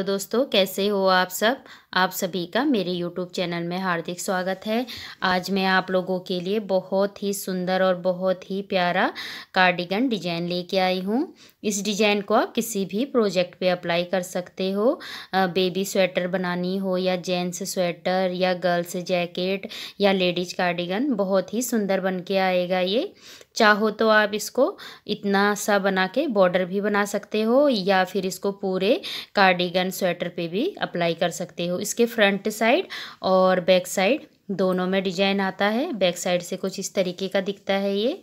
तो दोस्तों कैसे हो आप सब? आप सभी का मेरे YouTube चैनल में हार्दिक स्वागत है। आज मैं आप लोगों के लिए बहुत ही सुंदर और बहुत ही प्यारा कार्डिगन डिज़ाइन लेके आई हूँ। इस डिज़ाइन को आप किसी भी प्रोजेक्ट पे अप्लाई कर सकते हो। बेबी स्वेटर बनानी हो या जेंट्स स्वेटर या गर्ल्स जैकेट या लेडीज़ कार्डिगन बहुत ही सुंदर बन के आएगा ये। चाहो तो आप इसको इतना सा बना के बॉर्डर भी बना सकते हो या फिर इसको पूरे कार्डिगन स्वेटर पे भी अप्लाई कर सकते हो। इसके फ्रंट साइड और बैक साइड दोनों में डिज़ाइन आता है। बैक साइड से कुछ इस तरीके का दिखता है ये।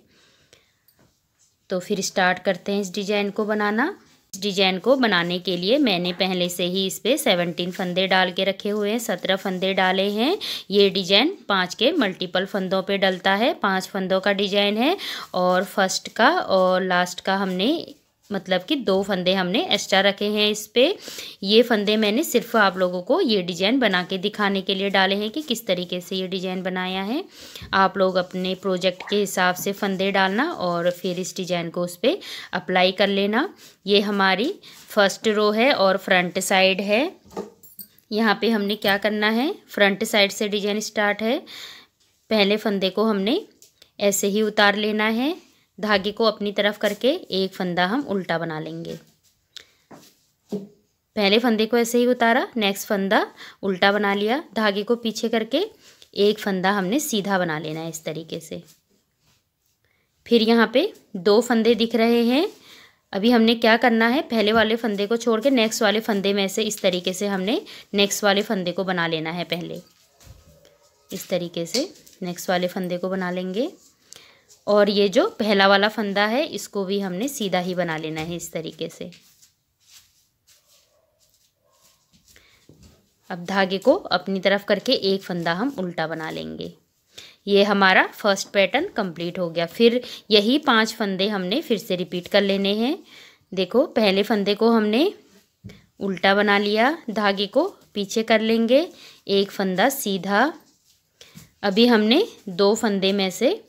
तो फिर स्टार्ट करते हैं इस डिज़ाइन को बनाना। इस डिज़ाइन को बनाने के लिए मैंने पहले से ही इस पर सेवनटीन फंदे डाल के रखे हुए हैं, सत्रह फंदे डाले हैं। ये डिज़ाइन पाँच के मल्टीपल फंदों पे डलता है। पाँच फंदों का डिज़ाइन है और फ़र्स्ट का और लास्ट का हमने मतलब कि दो फंदे हमने एक्स्ट्रा रखे हैं इस पर ये फंदे मैंने सिर्फ़ आप लोगों को ये डिज़ाइन बना के दिखाने के लिए डाले हैं कि किस तरीके से ये डिज़ाइन बनाया है। आप लोग अपने प्रोजेक्ट के हिसाब से फंदे डालना और फिर इस डिज़ाइन को उस पर अप्लाई कर लेना। ये हमारी फ़र्स्ट रो है और फ्रंट साइड है। यहाँ पे हमने क्या करना है? फ्रंट साइड से डिज़ाइन स्टार्ट है। पहले फंदे को हमने ऐसे ही उतार लेना है। धागे को अपनी तरफ़ करके एक फंदा हम उल्टा बना लेंगे। पहले फंदे को ऐसे ही उतारा नेक्स्ट फंदा उल्टा बना लिया। धागे को पीछे करके एक फंदा हमने सीधा बना लेना है इस तरीके से। फिर यहाँ पे दो फंदे दिख रहे हैं। अभी हमने क्या करना है, पहले वाले फंदे को छोड़ के नेक्स्ट वाले फंदे में से इस तरीके से हमने नेक्स्ट वाले फंदे को बना लेना है पहले। इस तरीके से नेक्स्ट वाले फंदे को बना लेंगे। और ये जो पहला वाला फंदा है, इसको भी हमने सीधा ही बना लेना है इस तरीके से। अब धागे को अपनी तरफ़ करके एक फंदा हम उल्टा बना लेंगे। ये हमारा फ़र्स्ट पैटर्न कंप्लीट हो गया। फिर यही पाँच फंदे हमने फिर से रिपीट कर लेने हैं। देखो, पहले फंदे को हमने उल्टा बना लिया, धागे को पीछे कर लेंगे। एक फंदा सीधा। अभी हमने दो फंदे में से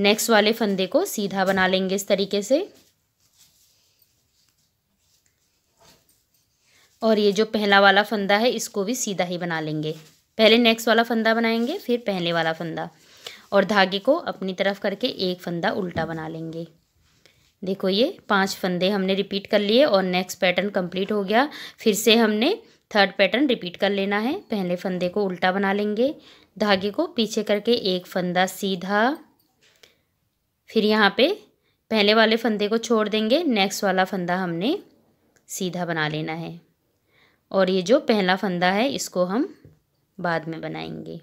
नेक्स्ट वाले फंदे को सीधा बना लेंगे इस तरीके से। और ये जो पहला वाला फंदा है, इसको भी सीधा ही बना लेंगे। पहले नेक्स्ट वाला फंदा बनाएँगे, फिर पहले वाला फंदा। और धागे को अपनी तरफ़ करके एक फंदा उल्टा बना लेंगे। देखो ये पाँच फंदे हमने रिपीट कर लिए और नेक्स्ट पैटर्न कंप्लीट हो गया। फिर से हमने थर्ड पैटर्न रिपीट कर लेना है। पहले फंदे को उल्टा बना लेंगे। धागे को पीछे करके एक फंदा सीधा फिर यहाँ पे पहले वाले फंदे को छोड़ देंगे। नेक्स्ट वाला फंदा हमने सीधा बना लेना है। और ये जो पहला फंदा है, इसको हम बाद में बनाएँगे।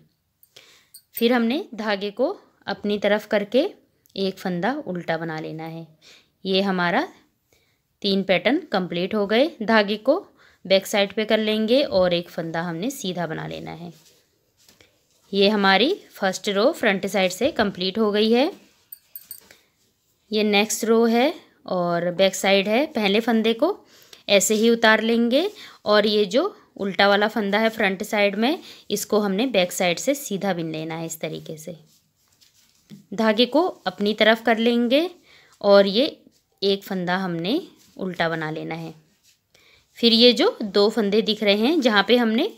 फिर हमने धागे को अपनी तरफ़ करके एक फंदा उल्टा बना लेना है। ये हमारा तीन पैटर्न कंप्लीट हो गए। धागे को बैक साइड पे कर लेंगे और एक फंदा हमने सीधा बना लेना है। ये हमारी फ़र्स्ट रो फ्रंट साइड से कंप्लीट हो गई है। ये नेक्स्ट रो है और बैक साइड है, पहले फंदे को ऐसे ही उतार लेंगे और ये जो उल्टा वाला फंदा है फ्रंट साइड में, इसको हमने बैक साइड से सीधा बिन लेना है इस तरीके से। धागे को अपनी तरफ़ कर लेंगे और ये एक फंदा हमने उल्टा बना लेना है। फिर ये जो दो फंदे दिख रहे हैं, जहाँ पे हमने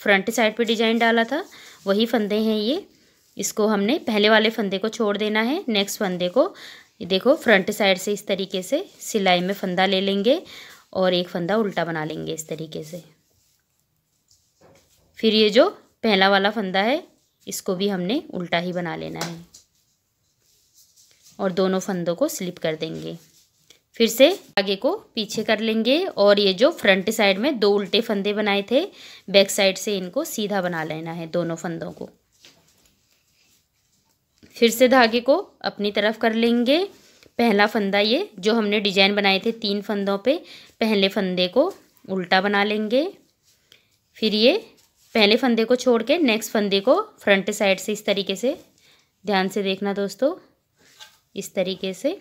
फ्रंट साइड पे डिज़ाइन डाला था, वही फंदे हैं ये। इसको हमने पहले वाले फंदे को छोड़ देना है नेक्स्ट फंदे को ये देखो फ्रंट साइड से इस तरीके से सिलाई में फंदा ले लेंगे और एक फंदा उल्टा बना लेंगे इस तरीके से। फिर ये जो पहला वाला फंदा है, इसको भी हमने उल्टा ही बना लेना है और दोनों फंदों को स्लिप कर देंगे। फिर से आगे को पीछे कर लेंगे और ये जो फ्रंट साइड में दो उल्टे फंदे बनाए थे बैक साइड से इनको सीधा बना लेना है दोनों फंदों को। फिर से धागे को अपनी तरफ़ कर लेंगे। पहला फंदा ये, जो हमने डिज़ाइन बनाए थे तीन फंदों पे, पहले फंदे को उल्टा बना लेंगे। फिर ये पहले फंदे को छोड़ के नेक्स्ट फंदे को फ्रंट साइड से इस तरीके से, ध्यान से देखना दोस्तों, इस तरीके से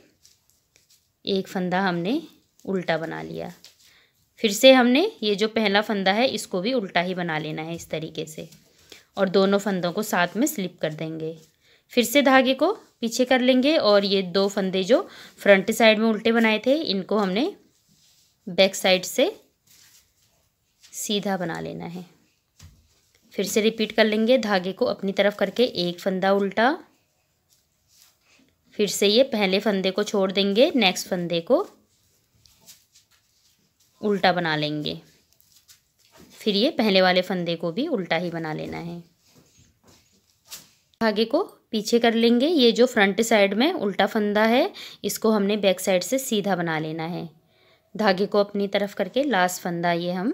एक फंदा हमने उल्टा बना लिया। फिर से हमने ये जो पहला फंदा है, इसको भी उल्टा ही बना लेना है इस तरीके से, और दोनों फंदों को साथ में स्लिप कर देंगे। फिर से धागे को पीछे कर लेंगे और ये दो फंदे जो फ्रंट साइड में उल्टे बनाए थे, इनको हमने बैक साइड से सीधा बना लेना है। फिर से रिपीट कर लेंगे, धागे को अपनी तरफ़ करके एक फंदा उल्टा। फिर से ये पहले फंदे को छोड़ देंगे, नेक्स्ट फंदे को उल्टा बना लेंगे। फिर ये पहले वाले फंदे को भी उल्टा ही बना लेना है। धागे को पीछे कर लेंगे। ये जो फ्रंट साइड में उल्टा फंदा है, इसको हमने बैक साइड से सीधा बना लेना है। धागे को अपनी तरफ़ करके लास्ट फंदा ये हम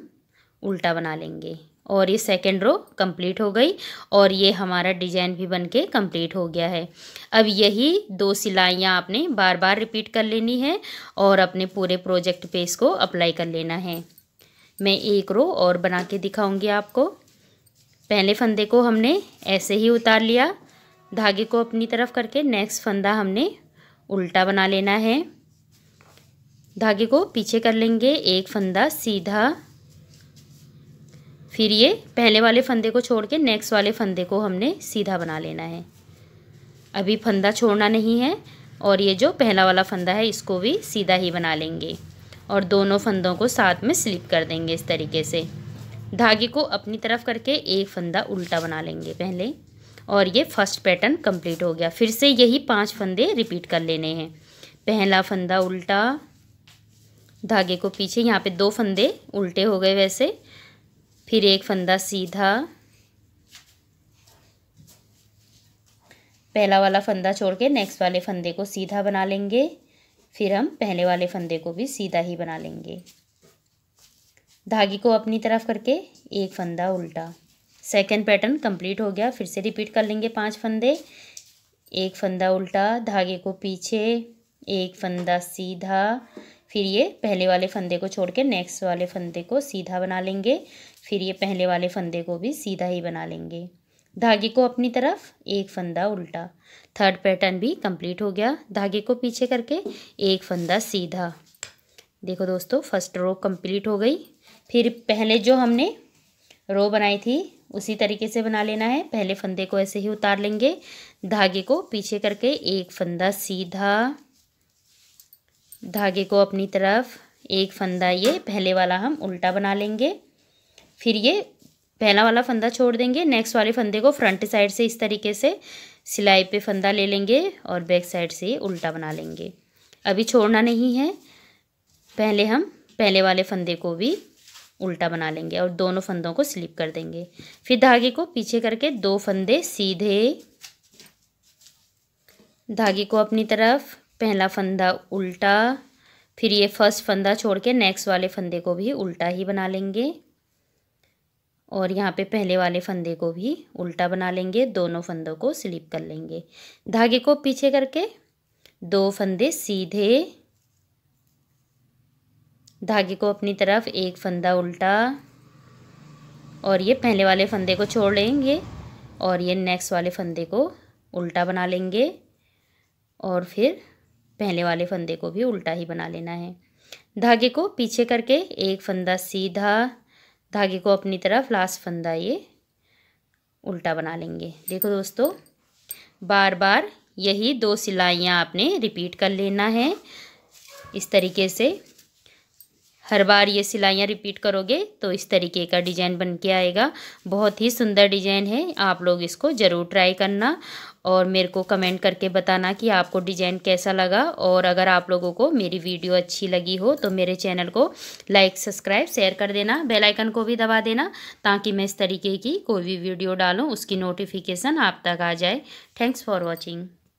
उल्टा बना लेंगे। और ये सेकेंड रो कंप्लीट हो गई और ये हमारा डिज़ाइन भी बनके कंप्लीट हो गया है। अब यही दो सिलाइयाँ आपने बार बार रिपीट कर लेनी है और अपने पूरे प्रोजेक्ट पे इसको अप्लाई कर लेना है। मैं एक रो और बना के दिखाऊँगी आपको। पहले फंदे को हमने ऐसे ही उतार लिया। धागे को अपनी तरफ़ करके नेक्स्ट फंदा हमने उल्टा बना लेना है। धागे को पीछे कर लेंगे, एक फंदा सीधा। फिर ये पहले वाले फंदे को छोड़ के नेक्स्ट वाले फंदे को हमने सीधा बना लेना है। अभी फंदा छोड़ना नहीं है और ये जो पहला वाला फंदा है, इसको भी सीधा ही बना लेंगे और दोनों फंदों को साथ में स्लिप कर देंगे इस तरीके से। धागे को अपनी तरफ़ करके एक फंदा उल्टा बना लेंगे पहले। और ये फ़र्स्ट पैटर्न कंप्लीट हो गया। फिर से यही पाँच फंदे रिपीट कर लेने हैं। पहला फंदा उल्टा। धागे को पीछे यहाँ पे दो फंदे उल्टे हो गए वैसे। फिर एक फंदा सीधा। पहला वाला फंदा छोड़ के नेक्स्ट वाले फंदे को सीधा बना लेंगे। फिर हम पहले वाले फंदे को भी सीधा ही बना लेंगे। धागे को अपनी तरफ़ करके एक फंदा उल्टा। सेकेंड पैटर्न कंप्लीट हो गया। फिर से रिपीट कर लेंगे पाँच फंदे। एक फंदा उल्टा, धागे को पीछे, एक फंदा सीधा। फिर ये पहले वाले फंदे को छोड़ के नेक्स्ट वाले फंदे को सीधा बना लेंगे। फिर ये पहले वाले फंदे को भी सीधा ही बना लेंगे। धागे को अपनी तरफ़, एक फंदा उल्टा। थर्ड पैटर्न भी कंप्लीट हो गया। धागे को पीछे करके एक फंदा सीधा। देखो दोस्तों फ़र्स्ट रो कंप्लीट हो गई। फिर पहले जो हमने रो बनाई थी, उसी तरीके से बना लेना है। पहले फंदे को ऐसे ही उतार लेंगे। धागे को पीछे करके एक फंदा सीधा धागे को अपनी तरफ़, एक फंदा ये पहले वाला हम उल्टा बना लेंगे। फिर ये पहला वाला फंदा छोड़ देंगे। नेक्स्ट वाले फंदे को फ्रंट साइड से इस तरीके से सिलाई पे फंदा ले लेंगे और बैक साइड से उल्टा बना लेंगे। अभी छोड़ना नहीं है। पहले हम पहले वाले फंदे को भी उल्टा बना लेंगे और दोनों फंदों को स्लिप कर देंगे। फिर धागे को पीछे करके दो फंदे सीधे धागे को अपनी तरफ़, पहला फंदा उल्टा, फिर ये फ़र्स्ट फंदा छोड़ के नेक्स्ट वाले फंदे को भी उल्टा ही बना लेंगे। और यहाँ पे पहले वाले फंदे को भी उल्टा बना लेंगे, दोनों फंदों को स्लिप कर लेंगे। धागे को पीछे करके दो फंदे सीधे धागे को अपनी तरफ़ एक फंदा उल्टा और ये पहले वाले फंदे को छोड़ लेंगे और ये नेक्स्ट वाले फंदे को उल्टा बना लेंगे और फिर पहले वाले फंदे को भी उल्टा ही बना लेना है। धागे को पीछे करके एक फंदा सीधा, धागे को अपनी तरफ़ लास्ट फंदा ये उल्टा बना लेंगे। देखो दोस्तों बार बार यही दो सिलाइयाँ आपने रिपीट कर लेना है। इस तरीके से हर बार ये सिलाइयाँ रिपीट करोगे तो इस तरीके का डिज़ाइन बन के आएगा। बहुत ही सुंदर डिज़ाइन है, आप लोग इसको ज़रूर ट्राई करना और मेरे को कमेंट करके बताना कि आपको डिज़ाइन कैसा लगा। और अगर आप लोगों को मेरी वीडियो अच्छी लगी हो तो मेरे चैनल को लाइक सब्सक्राइब शेयर कर देना बेल आइकन को भी दबा देना, ताकि मैं इस तरीके की कोई भी वीडियो डालूँ, उसकी नोटिफिकेशन आप तक आ जाए। Thanks for watching